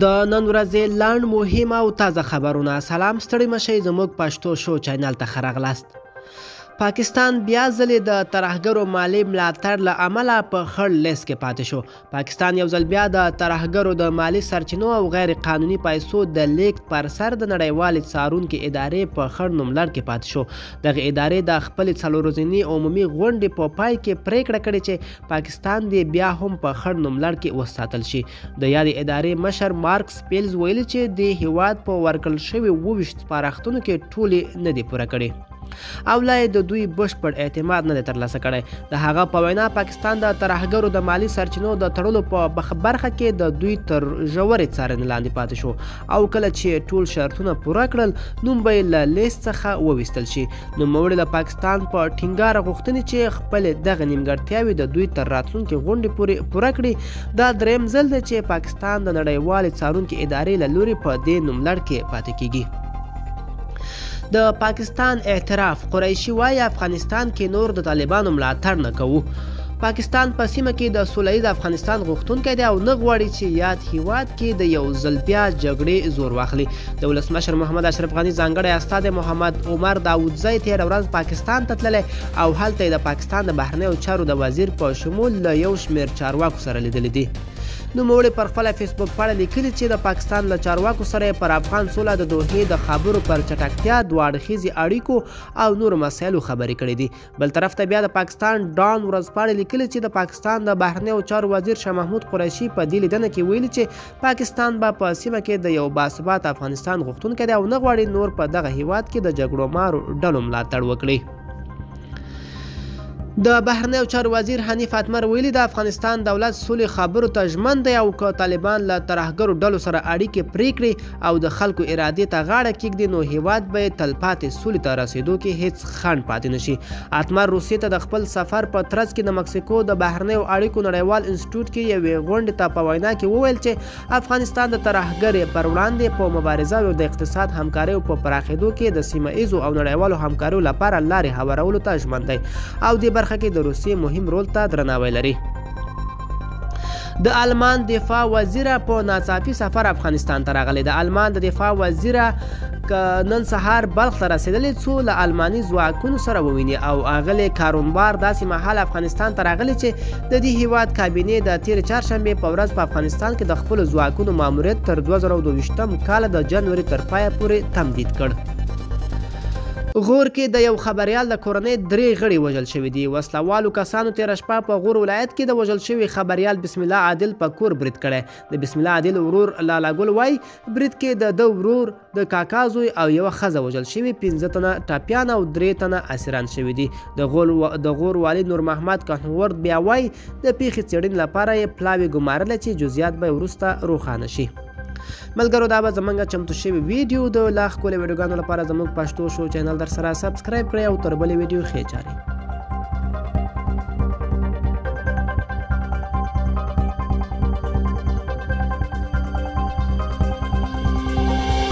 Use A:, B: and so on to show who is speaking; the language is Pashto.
A: د نن ورځې لنډ مهم او تازه خبرونه سلام ستړي مشي زموږ پښتو شو چینل ته خرغلاست پاکستان بیا ځلې د ترهګرو مالی ملاتړ له امله په خړ لیست کې پاتې شو پاکستان یو ځل بیا د ترهګرو د مالی سرچینو او غیر قانوني پیسو د لیږد پر سر د نړیوالې څارونکې ادارې په خړ نوملړ کې پاتې شو دغه ادارې د خپلې څلور ورځني عمومي غونډې په پای کې پریکړه کړې چې پاکستان دې بیا هم په خړ نوملړ کې وساتل شي. د یادې ادارې مشر مارک سپیلز ویلي چې دې هېواد په ورکړل شوي اوویشت سپارښتنو کې ټولې نه دي پوره کړې. او لا یې د دوی بشپړ اعتماد نه دی ترلاسه کړی د هغه په وینا پاکستان د ترهګرو د مالي سرچینو د تړلو په برخه کې د دوی تر ژورې څارنې لاندې پاتې شو او کله چې ټول شرطونه پوره کړل نوم به یې له لیست څخه وویستل شي نوموړي له پاکستان په ټینګار غوښتنې چې خپلې دغه نیمګړتیاوې د دوی تر راتلونکې غونډې پورې پوره کړي دا دریم ځل دی چې پاکستان د نړیوالې څارونکې ادارې له لوري په دې نوملړ کې پاتې کیږي د پاکستان اعتراف قریشي وایي افغانستان کې نور د طالبانو ملاتړ نه کوو پاکستان په سیمه کې د سولهییز افغانستان غوښتونکی دی او نه غواړي چې یاد هیواد کې د یو ځل بیا جګړې زور واخلي د ولسمشر محمد اشرف غني ځانګړی استاد محمد عمر داوودزی تېره ورځ پاکستان ته تللی او هلته یې د پاکستان د بهرنیو چارو د وزیر په شمول له یو شمېر چارواکو سره لیدلي دي نوموړي پر خپله فیسبوک پاڼه لیکلي چې د پاکستان له چارواکو سره یې پر افغان سوله د دوحې د خبرو پر چټکتیا دوه اړخیزې اړیکو او نورو مسایلو خبرې کړې دي بل طرف ته بیا د پاکستان ډان ورځپاڼې لیکلي چې د پاکستان د بهرنیو چارو وزیر شاه محمود قریشي په دې لیدنه کې ویلي چې پاکستان به په سیمه کې د یو باثبات افغانستان غوښتونکی دی او نه غواړي نور په دغه هیواد کې د جګړو مارو ډلو ملاتړ وکړي د بهرنیو چارو وزیر حنیف اتمر ویلي د افغانستان دولت سولې خبرو ته ژمن دی او که طالبان له ترهګرو ډلو سره اړیکې پرې کړي او د خلکو ارادې ته غاړه کېږدي نو هېواد به یې تلپاتې سولې ته رسېدو کې هېڅ خنډ پاتې نه شي. اتمر روسیې ته د خپل سفر په ترڅ کې د مکسیکو د بهرنیو اړیکو نړیوال انسټیټوټ کې یوې غونډې ته په وینا کې وویل چې افغانستان د ترهګرې پر وړاندې په مبارزه او د اقتصاد همکاریو په پراخېدو کې د سیمه ایزو او نړیوالو همکاریو لپاره لارې هوارولو ته ژمن دی او دې برخه کې د روسیې مهم رول ته درناوی لري. د آلمان دفاع وزیره په ناڅاپي سفر افغانستان ته راغلې د آلمان د دفاع وزیره نن سهار بلخ ته رسیدلې څو له آلماني ځواکونو سره وویني او اغلې کارونبار داسې مهال افغانستان ته راغلې چې د دې هیواد کابینې د تیر چهارشنبې په ورځ په افغانستان کې د خپل ځواکونو ماموریت تر 2022 کال د جنوري تر پایه پورې تمدید کړ غور کې د یو خبریال د کورنۍ درې غړي وژل شوي دي. وسله والو کسانو تېره شپه په غور ولایت کې د وژل شوي خبریال بسم الله عادل په کور برید کړی. د بسم الله عادل ورور لالا ګل وايي، برید کې د ده ورور، د کاکا زوی او یوه ښځه وژل شوي، پنځه تنه ټپیان او درې تنه اسیران شوي دي. د غور د غور والي نورمحمد کهنورد بیا وايي، د پېښې څېړنې لپاره یې پلاوی ګمارلی چې جزیات به یې وروسته روښانه شي. ملګرو دا به زمونږ چمتو شوی ویډیو د لا ښکلې ویډیوګانو لپاره زموږ پښتو شو چینل در سره سبسکرایب کړئ او تر بلې ویډیو ښې چارې